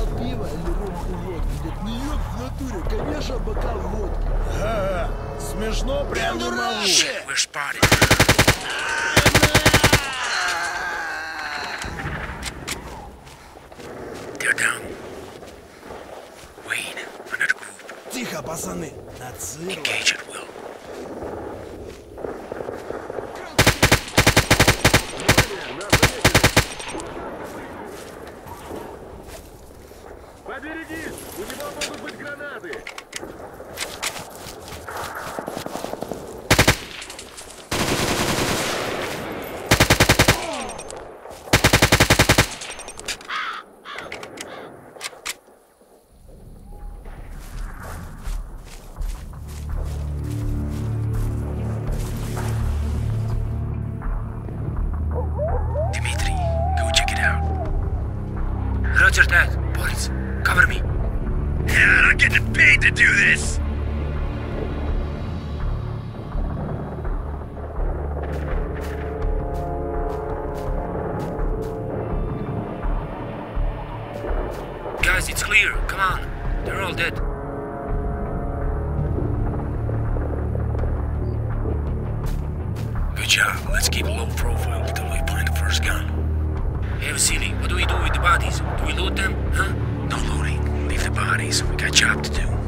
Бокал пива или рюмку водки. Говорит, не ёб в натуре, конечно, бокал водки. Ага, смешно прям не могу. Wayne, another group. Тихо, пацаны, на They're all dead. Good job. Let's keep a low profile until we find the first gun. Hey, Vasily, what do we do with the bodies? Do we loot them? Huh? No looting. Leave the bodies. We got job to do.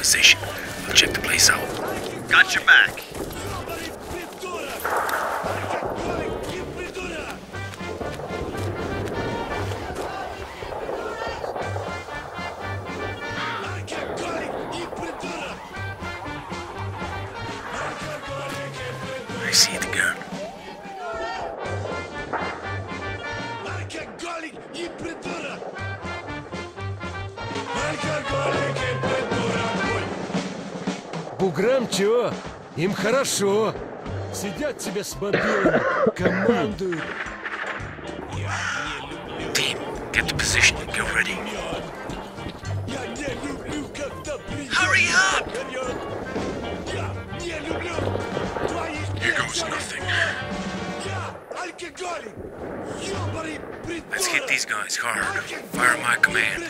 Position. We'll check the place out. Got your back. Им хорошо. Сидят тебе с мобилом, командуют. Я не люблю... Ты, этот position, говори. Я не люблю, когда приезжают. Hurry up! Я не люблю твои... Here goes nothing. Я алкоголик. Ёбаный придурок. Let's hit these guys hard. Fire my command.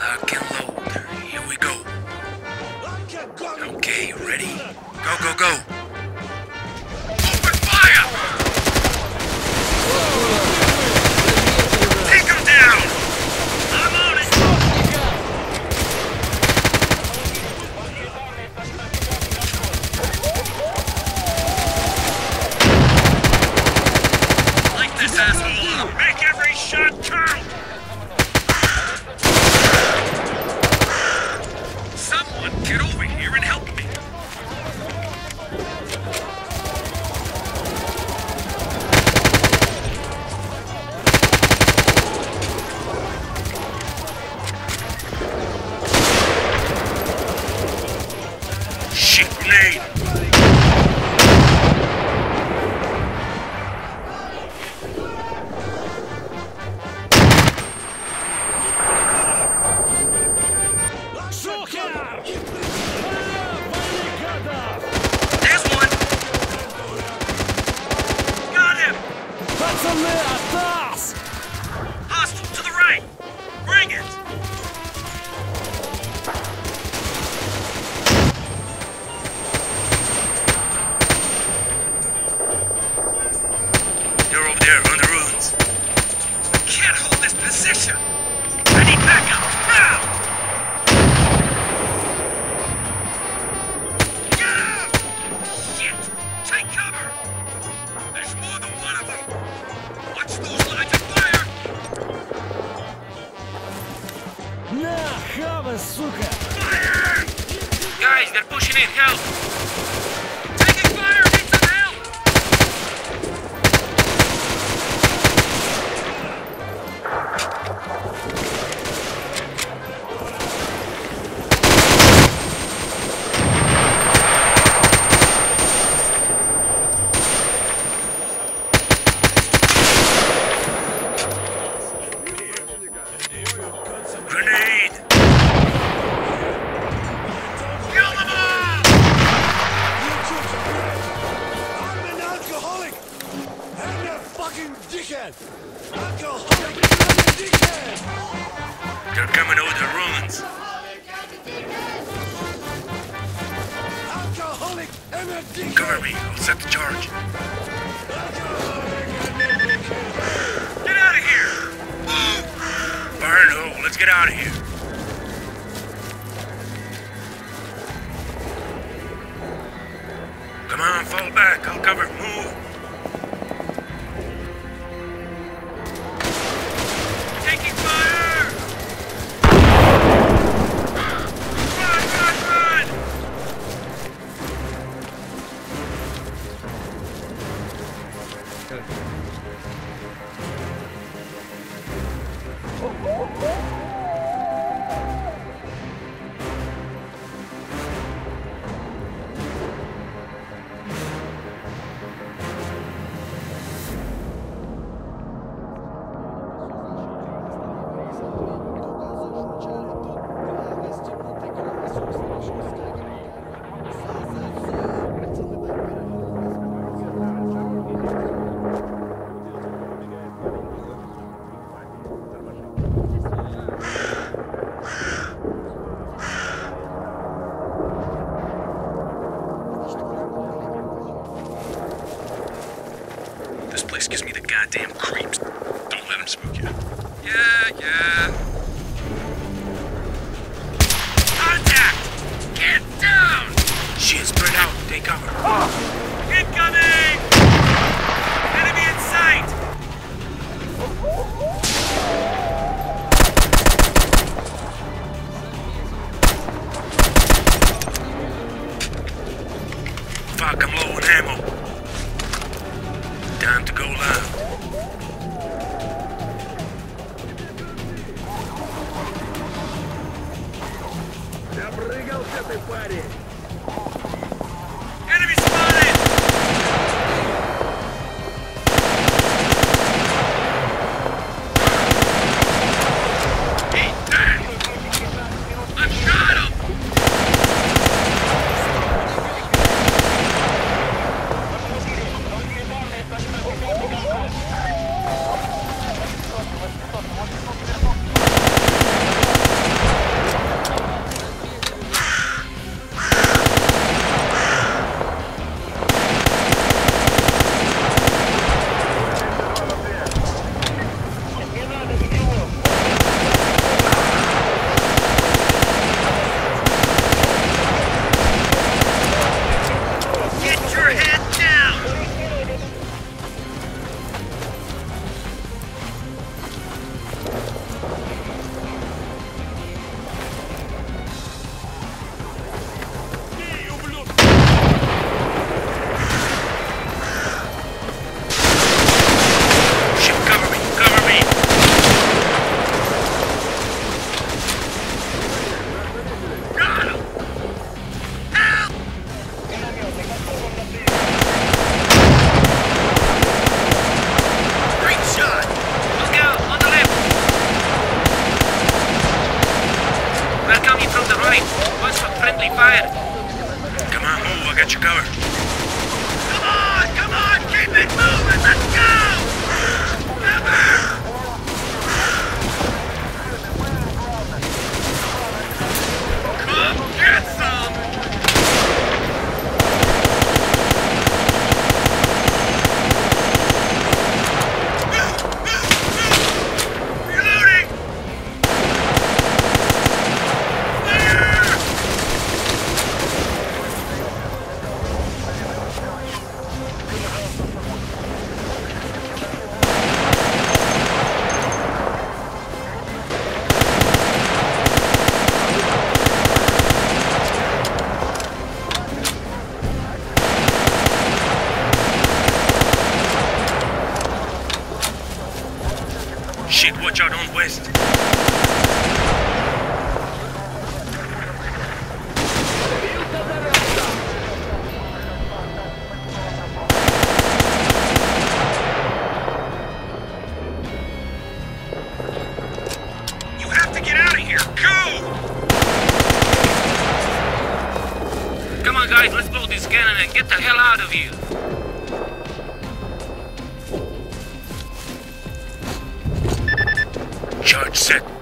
Lock and load. Ready? Go, go, go. Fall back. I'll cover. Move. judge it.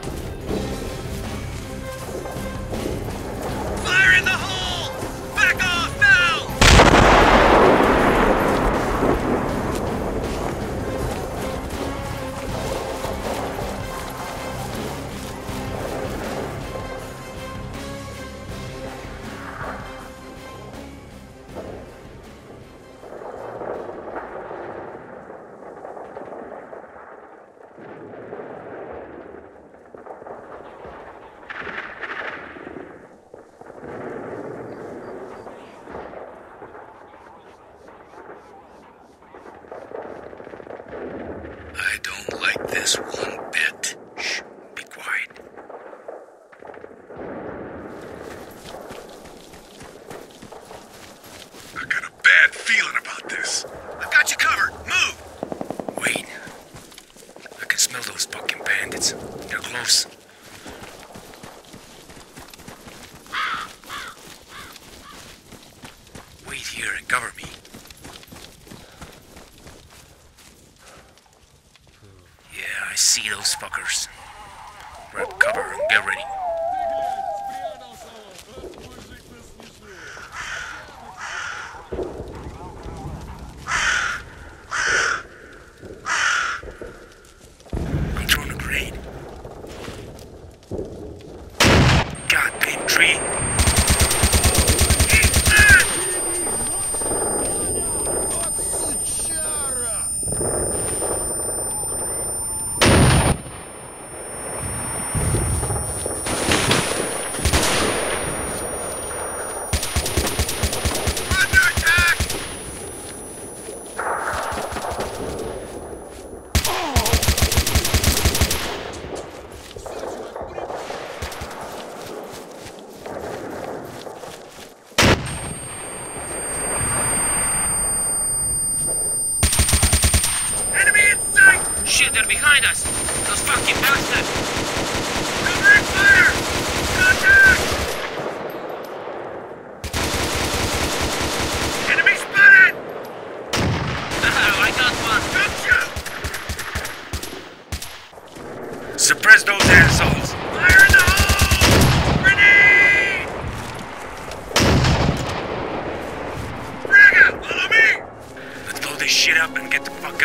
guys. grab cover and get ready.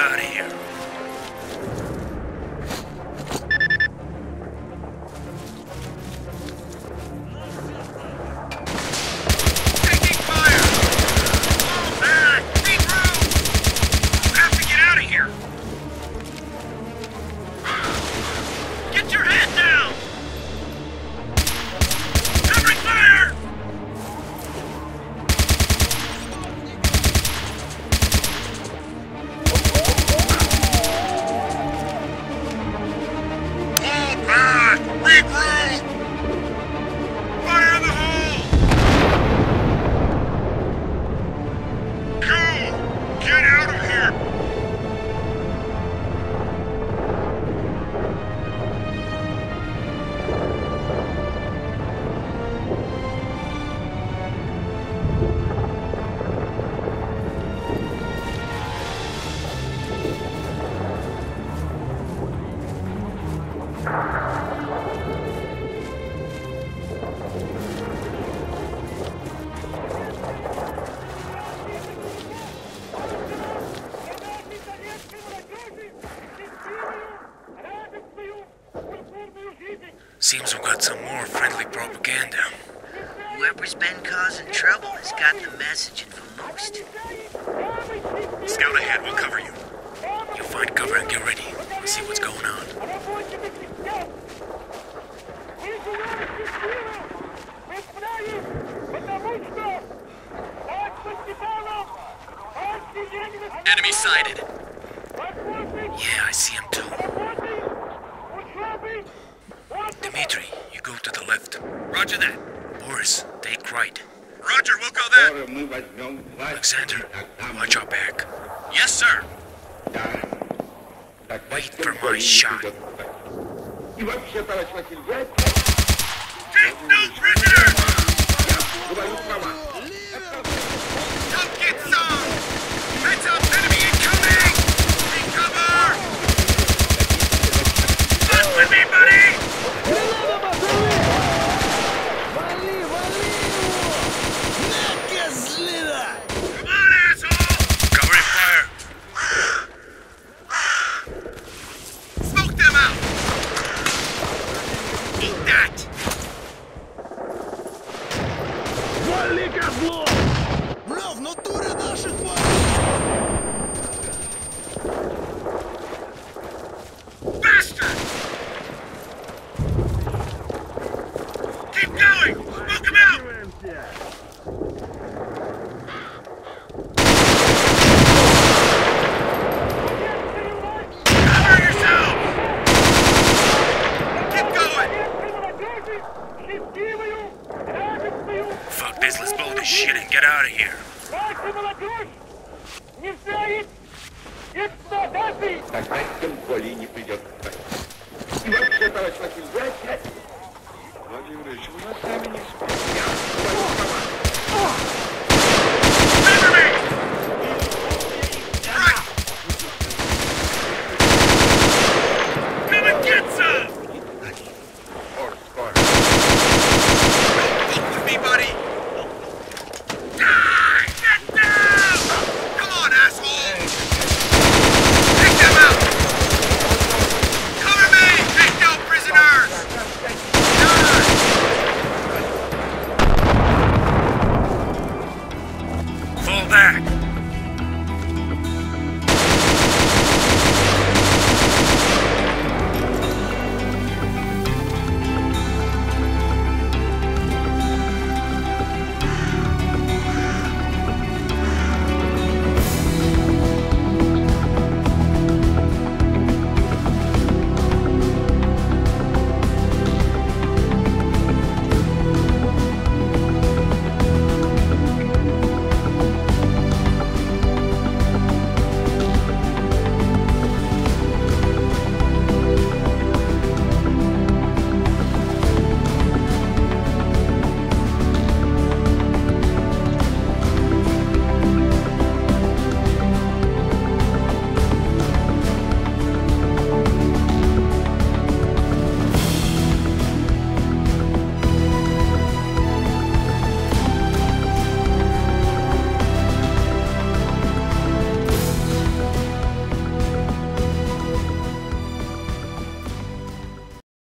got here? Seems we've got some more friendly propaganda. Whoever's been causing trouble has got the message and for most. Scout ahead, we'll cover you. You find cover and get ready. We'll see what's going on. Enemy sighted. Yeah, I see him. Roger that. Boris, take right. Roger, we'll go there. Alexander, watch our back. Yes, sir. Wait for my shot. Take no prisoners! Don't get stung! Heads up, enemy incoming! Take cover! With me, buddy! this shit and get out of here. И вообще, товарищ Василий. Владимир Ильич, вы над не спите.